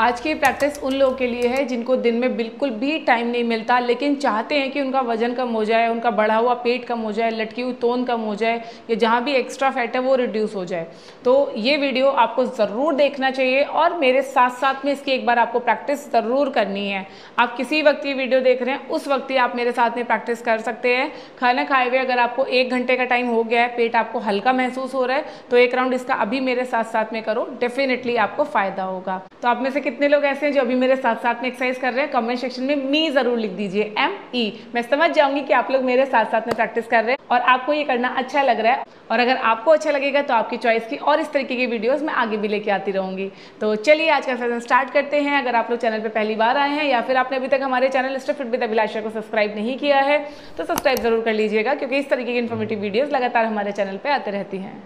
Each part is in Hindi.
आज की प्रैक्टिस उन लोगों के लिए है जिनको दिन में बिल्कुल भी टाइम नहीं मिलता, लेकिन चाहते हैं कि उनका वज़न कम हो जाए, उनका बढ़ा हुआ पेट कम हो जाए, लटकी हुई तोन कम हो जाए, या जहाँ भी एक्स्ट्रा फैट है वो रिड्यूस हो जाए। तो ये वीडियो आपको ज़रूर देखना चाहिए और मेरे साथ साथ में इसकी एक बार आपको प्रैक्टिस ज़रूर करनी है। आप किसी वक्त ये वीडियो देख रहे हैं, उस वक्त ही आप मेरे साथ में प्रैक्टिस कर सकते हैं। खाना खाए हुए अगर आपको एक घंटे का टाइम हो गया है, पेट आपको हल्का महसूस हो रहा है तो एक राउंड इसका अभी मेरे साथ साथ में करो डेफिनेटली आपको फ़ायदा होगा। तो आप में से कितने लोग ऐसे हैं जो अभी मेरे साथ साथ में एक्सरसाइज कर रहे हैं? कमेंट सेक्शन में मी ज़रूर लिख दीजिए। एम ई मैं समझ जाऊँगी कि आप लोग मेरे साथ साथ में प्रैक्टिस कर रहे हैं और आपको ये करना अच्छा लग रहा है। और अगर आपको अच्छा लगेगा तो आपकी चॉइस की और इस तरीके की वीडियोस मैं आगे भी लेके आती रहूँगी। तो चलिए आज का सेशन स्टार्ट करते हैं। अगर आप लोग चैनल पर पहली बार आए हैं या फिर आपने अभी तक हमारे channel step fit with Abhilasha को सब्सक्राइब नहीं किया है तो सब्सक्राइब ज़रूर कर लीजिएगा, क्योंकि इस तरीके की इन्फॉर्मेटिव वीडियोज़ लगातार हमारे चैनल पर आते रहती हैं।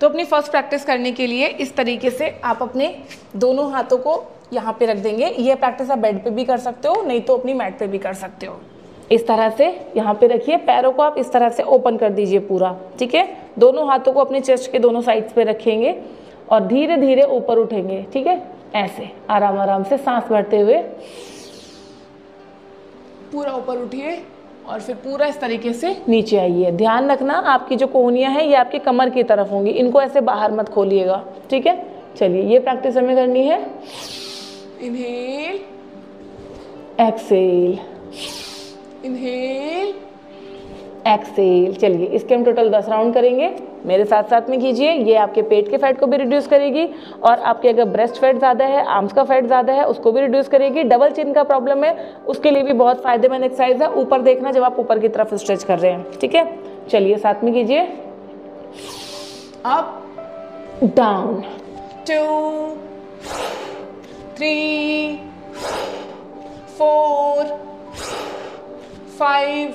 तो अपनी फ़र्स्ट प्रैक्टिस करने के लिए इस तरीके से आप अपने दोनों हाथों को यहाँ पे रख देंगे। ये प्रैक्टिस आप बेड पे भी कर सकते हो, नहीं तो अपनी मैट पे भी कर सकते हो। इस तरह से यहाँ पे रखिए। पैरों को आप इस तरह से ओपन कर दीजिए पूरा, ठीक है? दोनों हाथों को अपने चेस्ट के दोनों साइड्स पे रखेंगे और धीरे धीरे ऊपर उठेंगे, ठीक है? ऐसे आराम आराम से सांस भरते हुए। पूरा ऊपर उठिए। और फिर पूरा इस तरीके से नीचे आइए। ध्यान रखना आपकी जो कोहनियाँ हैं ये आपकी कमर की तरफ़ होंगी। इनको ऐसे बाहर मत खोलिएगा ठीक है? चलिए ये प्रैक्टिस हमें करनी है। इनहेल। Exhale inhale. एक्सेल चलिए, इसके हम टोटल दस राउंड करेंगे। मेरे साथ साथ में कीजिए, ये आपके पेट के फैट को भी रिड्यूस करेगी और आपके अगर ब्रेस्ट फैट ज़्यादा है आर्म्स का फैट ज़्यादा है, उसको भी रिड्यूस करेगी। डबल चिन का प्रॉब्लम है, उसके लिए भी बहुत फ़ायदेमंद एक्सरसाइज है। ऊपर देखना जब आप ऊपर की तरफ़ स्ट्रेच कर रहे हैं, ठीक है? चलिए, साथ में कीजिए। Up down two three four five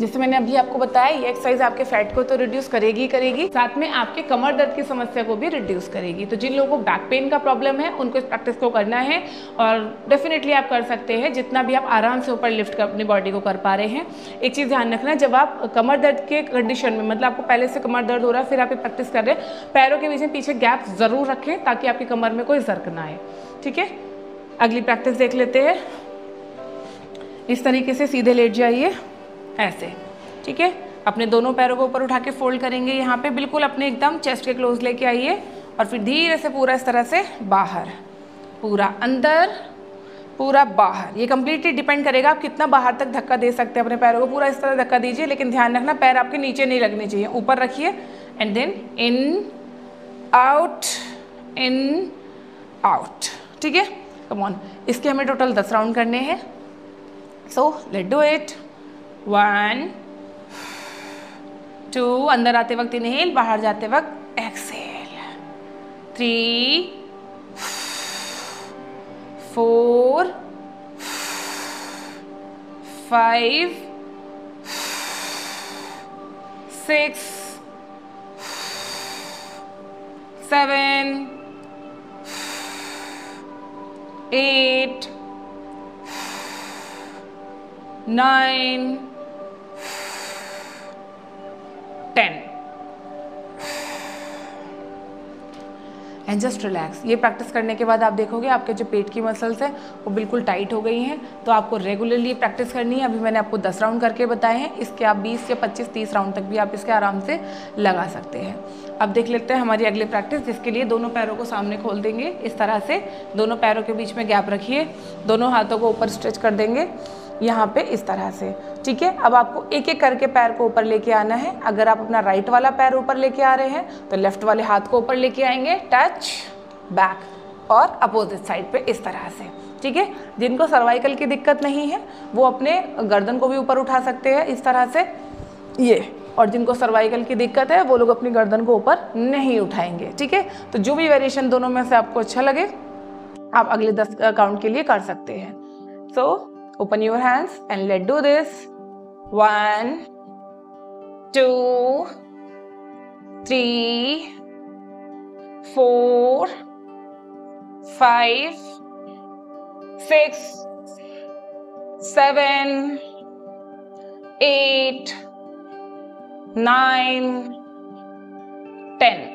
जैसे मैंने अभी आपको बताया, ये एक्सरसाइज आपके फैट को तो रिड्यूस करेगी ही करेगी, साथ में आपके कमर दर्द की समस्या को भी रिड्यूस करेगी। तो जिन लोगों को बैक पेन का प्रॉब्लम है, उनको इस प्रैक्टिस को करना है और डेफिनेटली आप कर सकते हैं जितना भी आप आराम से ऊपर लिफ्ट कर, अपनी बॉडी को कर पा रहे हैं। एक चीज़ ध्यान रखना, जब आप कमर दर्द के कंडीशन में मतलब आपको पहले से कमर दर्द हो रहा है, फिर आप ये प्रैक्टिस कर रहे हैं, पैरों के बीच में पीछे गैप ज़रूर रखें ताकि आपकी कमर में कोई जर्क ना आए। ठीक है? अगली प्रैक्टिस देख लेते हैं। इस तरीके से सीधे लेट जाइए। ऐसे, ठीक है? अपने दोनों पैरों को ऊपर उठा के फोल्ड करेंगे यहाँ पे, बिल्कुल अपने एकदम चेस्ट के क्लोज लेके आइए और फिर धीरे से पूरा इस तरह से बाहर, पूरा अंदर, पूरा बाहर। ये कम्प्लीटली डिपेंड करेगा आप कितना बाहर तक धक्का दे सकते हैं अपने पैरों को। पूरा इस तरह धक्का दीजिए, लेकिन ध्यान रखना, पैर आपके नीचे नहीं लगने चाहिए, ऊपर रखिए and then in out in out ठीक है? कम ऑन इसके हमें टोटल दस राउंड करने हैं। So let do it one two अंदर आते वक्त इनहेल बाहर जाते वक्त exhale three four five six seven eight nine ten and just relax ये प्रैक्टिस करने के बाद आप देखोगे आपके जो पेट की मसल्स हैं, वो बिल्कुल टाइट हो गई हैं तो आपको रेगुलरली प्रैक्टिस करनी है। अभी मैंने आपको 10 राउंड करके बताए हैं, इसके आप 20 या 25 30 राउंड तक भी आप इसके आराम से लगा सकते हैं। अब देख लेते हैं हमारी अगली प्रैक्टिस जिसके लिए दोनों पैरों को सामने खोल देंगे। इस तरह से दोनों पैरों के बीच में गैप रखिए, दोनों हाथों को ऊपर स्ट्रेच कर देंगे, यहाँ पे इस तरह से। ठीक है? अब आपको एक एक करके पैर को ऊपर लेके आना है। अगर आप अपना राइट वाला पैर ऊपर लेके आ रहे हैं तो लेफ़्ट वाले हाथ को ऊपर लेके आएँगे। टच बैक और अपोजिट साइड पे इस तरह से। ठीक है? जिनको सर्वाइकल की दिक्कत नहीं है, वो अपने गर्दन को भी ऊपर उठा सकते हैं इस तरह से। ये, और जिनको सर्वाइकल की दिक्कत है, वो लोग अपनी गर्दन को ऊपर नहीं उठाएँगे। ठीक है? तो जो भी वेरिएशन दोनों में से आपको अच्छा लगे, आप अगले दस काउंट के लिए कर सकते हैं। So open your hands and let do this. One, two, three, four, five, six, seven, eight, nine, ten.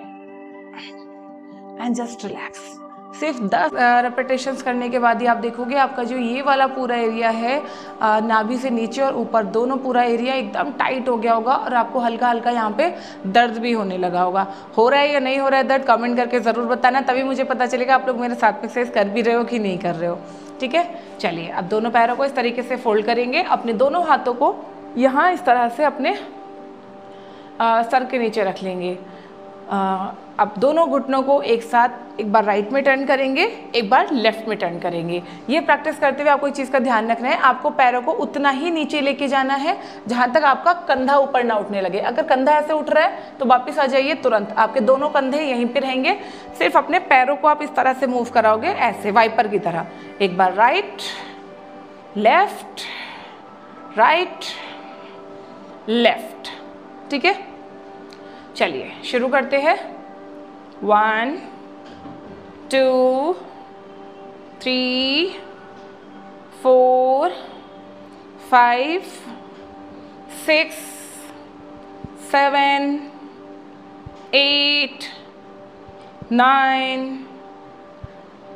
And just relax. सिर्फ़ 10 रेपिटेशन करने के बाद ही आप देखोगे आपका जो ये वाला पूरा एरिया है नाभि से नीचे और ऊपर दोनों पूरा एरिया एकदम टाइट हो गया होगा और आपको हल्का हल्का यहाँ पे दर्द भी होने लगा होगा। हो रहा है या नहीं हो रहा है दर्द कमेंट करके ज़रूर बताना तभी मुझे पता चलेगा आप लोग मेरे साथ एक्सरसाइज कर भी रहे हो कि नहीं कर रहे हो। ठीक है? चलिए अब दोनों पैरों को इस तरीके से फोल्ड करेंगे। अपने दोनों हाथों को यहाँ इस तरह से अपने आ, सर के नीचे रख लेंगे। अब दोनों घुटनों को एक साथ एक बार राइट में टर्न करेंगे, एक बार लेफ़्ट में टर्न करेंगे। ये प्रैक्टिस करते हुए आपको एक चीज़ का ध्यान रखना है, आपको पैरों को उतना ही नीचे लेके जाना है, जहाँ तक आपका कंधा ऊपर ना उठने लगे। अगर कंधा ऐसे उठ रहा है तो वापस आ जाइए तुरंत। आपके दोनों कंधे यहीं पर रहेंगे। सिर्फ़ अपने पैरों को आप इस तरह से मूव कराओगे, ऐसे वाइपर की तरह। एक बार राइट लेफ़्ट राइट लेफ़्ट ठीक है? चलिए, शुरू करते हैं। One two three four five six seven eight nine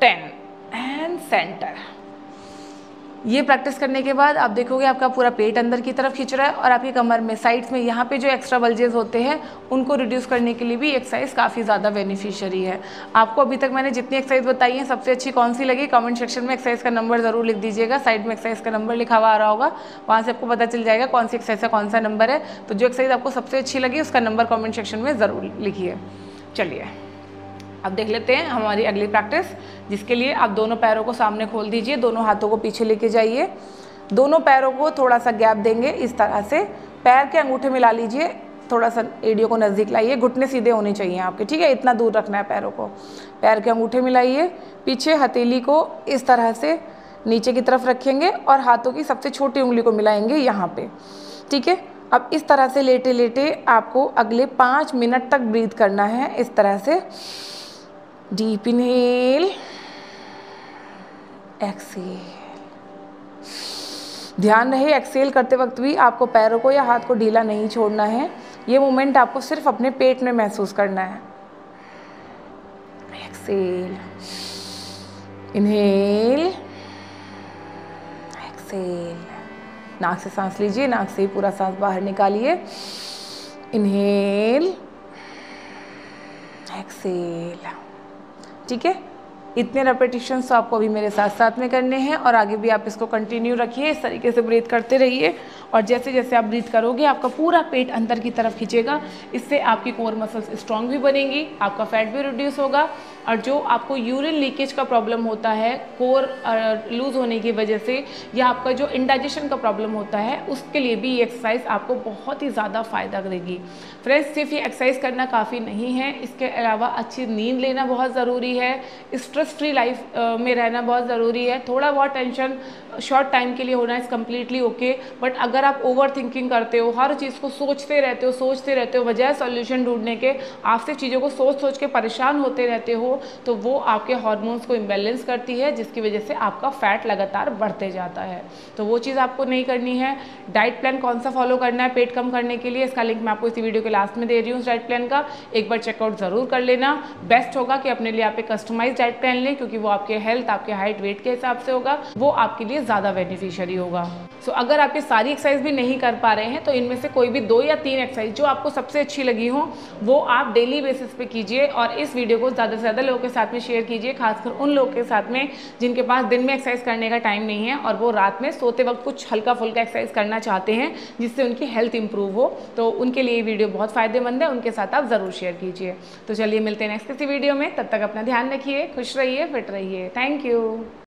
ten and centre ये प्रैक्टिस करने के बाद आप देखोगे आपका पूरा पेट अंदर की तरफ़ खींच रहा है और आपकी कमर में साइड्स में यहाँ पे जो एक्स्ट्रा बल्जेस होते हैं, उनको रिड्यूस करने के लिए भी एक्सरसाइज काफ़ी ज़्यादा बेनिफिशियरी है। आपको अभी तक मैंने जितनी एक्सरसाइज बताई है, सबसे अच्छी कौन सी लगी? कमेंट सेक्शन में एक्सरसाइज का नंबर ज़रूर लिख दीजिएगा। साइड में एक्सरसाइज का नंबर लिखा हुआ आ रहा होगा, वहाँ से आपको पता चल जाएगा कौन सी एक्सरसाइज का कौन सा नंबर है। तो जो एक्सरसाइज आपको सबसे अच्छी लगी, उसका नंबर कॉमेंट सेक्शन में ज़रूर लिखिए। चलिए। अब देख लेते हैं हमारी अगली प्रैक्टिस, जिसके लिए आप दोनों पैरों को सामने खोल दीजिए, दोनों हाथों को पीछे लेके जाइए। दोनों पैरों को थोड़ा सा गैप देंगे, इस तरह से। पैर के अंगूठे मिला लीजिए, थोड़ा सा एडियो को नज़दीक लाइए, घुटने सीधे होने चाहिए आपके, ठीक है? इतना दूर रखना है पैरों को। पैर के अंगूठे मिलाइए, पीछे हथेली को इस तरह से नीचे की तरफ़ रखेंगे और हाथों की सबसे छोटी उंगली को मिलाएँगे यहाँ पे, ठीक है? अब इस तरह से लेटे लेटे आपको अगले पाँच मिनट तक ब्रीथ करना है, इस तरह से। डीप इनहेल एक्सेल ध्यान रहे एक्सेल करते वक्त भी आपको पैरों को या हाथ को ढीला नहीं छोड़ना है। ये मोमेंट आपको सिर्फ़ अपने पेट में महसूस करना है। एक्सेल इनहेल एक्सेल नाक से सांस लीजिए, नाक से ही पूरा सांस बाहर निकालिए। इनहेल एक्सेल ठीक है? इतने रेपिटेशन तो आपको अभी मेरे साथ साथ में करने हैं और आगे भी आप इसको कंटिन्यू रखिए, इस तरीके से ब्रीथ करते रहिए और जैसे जैसे आप ब्रीथ करोगे, आपका पूरा पेट अंदर की तरफ़ खींचेगा, इससे आपकी कोर मसल्स स्ट्रांग भी बनेंगी, आपका फैट भी रिड्यूस होगा और जो आपको यूरिन लीकेज का प्रॉब्लम होता है कोर लूज़ होने की वजह से या आपका जो इंडाइजेशन का प्रॉब्लम होता है, उसके लिए भी ये एक्सरसाइज आपको बहुत ही ज़्यादा फ़ायदा करेगी। फ्रेंड्स सिर्फ़ ये एक्सरसाइज करना काफ़ी नहीं है, इसके अलावा अच्छी नींद लेना बहुत ज़रूरी है स्ट्रेस फ्री लाइफ में रहना बहुत ज़रूरी है। थोड़ा बहुत टेंशन शॉर्ट टाइम के लिए होना इज़ कम्प्लीटली ओके बट अगर आप ओवर थिंकिंग करते हो, हर चीज़ को सोचते रहते हो, सोचते रहते हो, बजाय सोल्यूशन ढूँढने के आपसे चीज़ों को सोच सोच के परेशान होते रहते हो तो वो आपके हॉर्मोन्स को इम्बेलेंस करती है, जिसकी वजह से आपका फैट लगातार बढ़ते जाता है। तो वो चीज़ आपको नहीं करनी है। डाइट प्लान कौन सा फॉलो करना है, पेट कम करने के लिए, इसका लिंक मैं आपको इसी वीडियो के लास्ट में दे रही हूँ उस डाइट प्लान का। एक बार चेकआउट ज़रूर कर लेना। बेस्ट होगा कि अपने लिए आप एक कस्टमाइज डाइट प्लान लें, क्योंकि वो आपके हेल्थ आपके हाइट वेट के हिसाब से होगा। वो आपके लिए ज़्यादा बेनिफिशियरी होगा। सो so, अगर आप ये सारी एक्सरसाइज भी नहीं कर पा रहे हैं तो इनमें से कोई भी दो या तीन एक्सरसाइज जो आपको सबसे अच्छी लगी हो वो आप डेली बेसिस पे कीजिए और इस वीडियो को ज़्यादा से ज़्यादा लोगों के साथ में शेयर कीजिए खासकर उन लोगों के साथ में जिनके पास दिन में एक्सरसाइज करने का टाइम नहीं है और वो रात में सोते वक्त कुछ हल्का फुल्का एक्सरसाइज करना चाहते हैं जिससे उनकी हेल्थ इंप्रूव हो। तो उनके लिए वीडियो बहुत फ़ायदेमंद है उनके साथ आप ज़रूर शेयर कीजिए। तो चलिए मिलते हैं नेक्स्ट किसी वीडियो में तब तक अपना ध्यान रखिए खुश रहिए फिट रहिए। Thank you